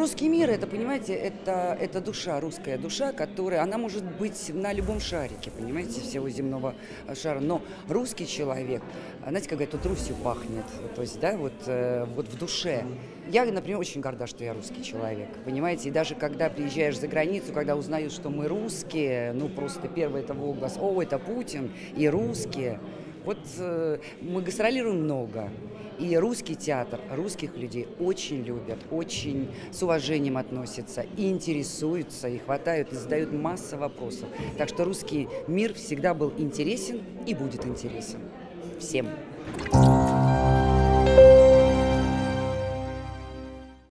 Русский мир, это, понимаете, это, это душа, русская душа, которая, она может быть на любом шарике, понимаете, всего земного шара. Но русский человек, знаете, как говорят, тут Русью пахнет, то есть, да, вот, э, вот в душе. Я, например, очень горда, что я русский человек, понимаете, и даже когда приезжаешь за границу, когда узнают, что мы русские, ну, просто первый это возглас, о, это Путин и русские. Вот э, мы гастролируем много. И русский театр, русских людей очень любят, очень с уважением относятся, интересуются, и хватают, и задают массу вопросов. Так что русский мир всегда был интересен и будет интересен всем.